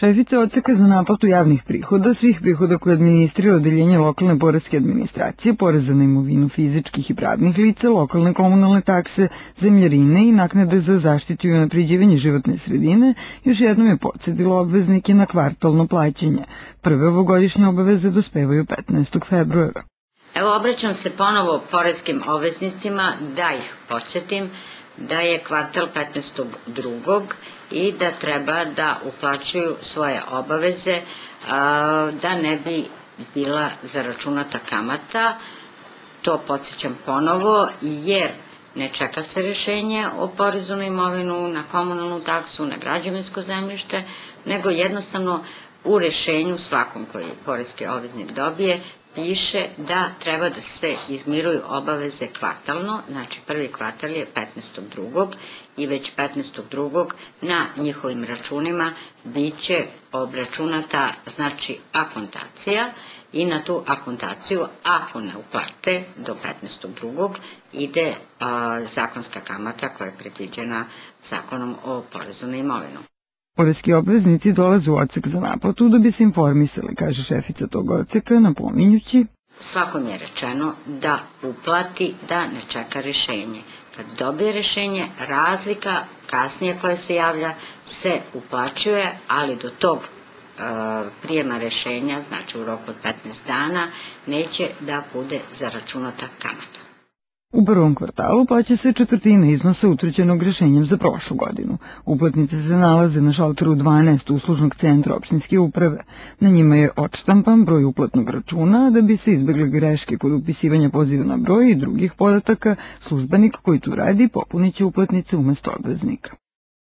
Šefica odseka za naplatu javnih prihoda, svih prihoda koje administrira odeljenje lokalne poreske administracije, poreza na imovinu fizičkih i pravnih lica, lokalne komunalne takse, zemljarine i naknade za zaštitu i unapređivanje životne sredine, još jednom je podsjedila obveznike na kvartalno plaćanje. Prve ovogodišnje obaveze dospevaju 15. februara. Evo obraćam se ponovo poreskim obveznicima da ih podsjetim da je kvartal 15.2. i da treba da uplaćuju svoje obaveze da ne bi bila zaračunata kamata. To podsjećam ponovo jer ne čeka se rešenje o porezu na imovinu, na komunalnu taksu, na građevinsko zemljište, nego jednostavno u rešenju svakom koji poreski obveznik dobije piše da treba da se izmiruju obaveze kvartalno, znači prvi kvartal je 15.2. i već 15.2. na njihovim računima biće obračunata znači akontacija i na tu akontaciju ako ne uplate do 15.2. ide a, zakonska kamata koja je predviđena zakonom o porezu na imovinu. Poreski obveznici dolaze u odsek za naplatu da bi se informisali, kaže šefica tog odseka, napominjući Svakom je rečeno da uplati, da ne čeka rešenje. Kad dobije rešenje, razlika kasnije koja se javlja se uplaćuje, ali do tog e, prijema rešenja, znači u roku od 15 dana, neće da bude zaračunata kamata. U prvom kvartalu plaća se četvrtina iznosa utvrđenog rešenjem za prošlu godinu. Uplatnice se nalaze na šalteru 12 uslužnog centra opštinske uprave. Na njima je odštampan broj uplatnog računa, da bi se izbegle greške kod upisivanja poziva na broj i drugih podataka, službenik koji tu radi popuniće uplatnice umesto obveznika.